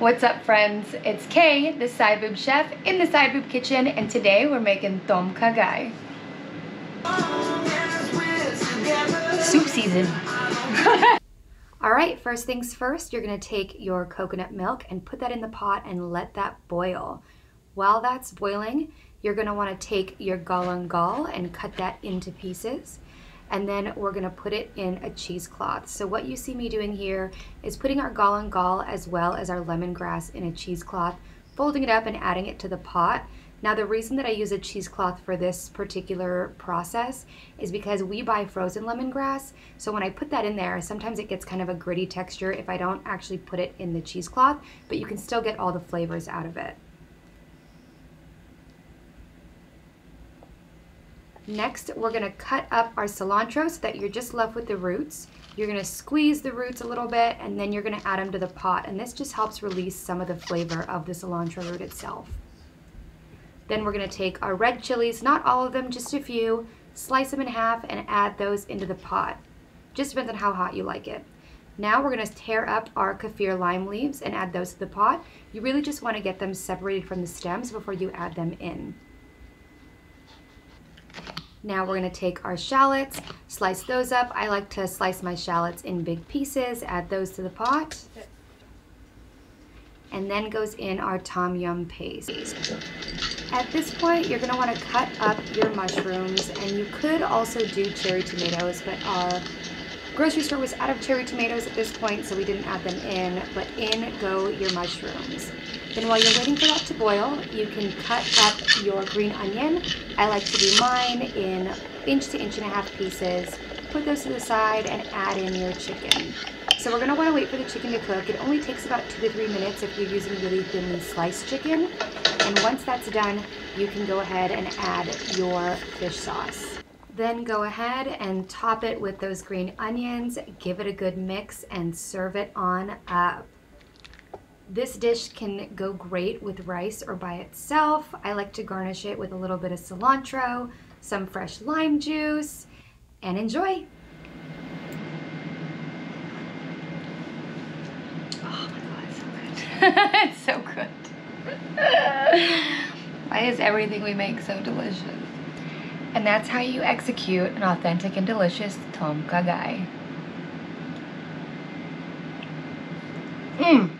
What's up friends? It's Kay, the Side Boob Chef in the Side Boob Kitchen and today we're making Tom Kha Gai. Soup season. Alright, first things first, you're going to take your coconut milk and put that in the pot and let that boil. While that's boiling, you're going to want to take your galangal and cut that into pieces and then we're gonna put it in a cheesecloth. So what you see me doing here is putting our galangal as well as our lemongrass in a cheesecloth, folding it up and adding it to the pot. Now the reason that I use a cheesecloth for this particular process is because we buy frozen lemongrass. So when I put that in there, sometimes it gets kind of a gritty texture if I don't actually put it in the cheesecloth, but you can still get all the flavors out of it. Next, we're gonna cut up our cilantro so that you're just left with the roots. You're gonna squeeze the roots a little bit and then you're gonna add them to the pot and this just helps release some of the flavor of the cilantro root itself. Then we're gonna take our red chilies, not all of them, just a few, slice them in half and add those into the pot. Just depends on how hot you like it. Now we're gonna tear up our kaffir lime leaves and add those to the pot. You really just wanna get them separated from the stems before you add them in. Now we're gonna take our shallots, slice those up. I like to slice my shallots in big pieces, add those to the pot. And then goes in our tom yum paste. At this point, you're gonna wanna cut up your mushrooms and you could also do cherry tomatoes, but our grocery store was out of cherry tomatoes at this point, so we didn't add them in, but in go your mushrooms. Then while you're waiting for that to boil, you can cut up your green onion. I like to do mine in inch to inch and a half pieces. Put those to the side and add in your chicken. So we're gonna wanna wait for the chicken to cook. It only takes about two to three minutes if you're using really thinly sliced chicken. And once that's done, you can go ahead and add your fish sauce. Then go ahead and top it with those green onions, give it a good mix and serve it on up. This dish can go great with rice or by itself. I like to garnish it with a little bit of cilantro, some fresh lime juice, and enjoy. Oh my god, it's so good. it's so good. Why is everything we make so delicious? And that's how you execute an authentic and delicious Tom Kha Gai. Mmm.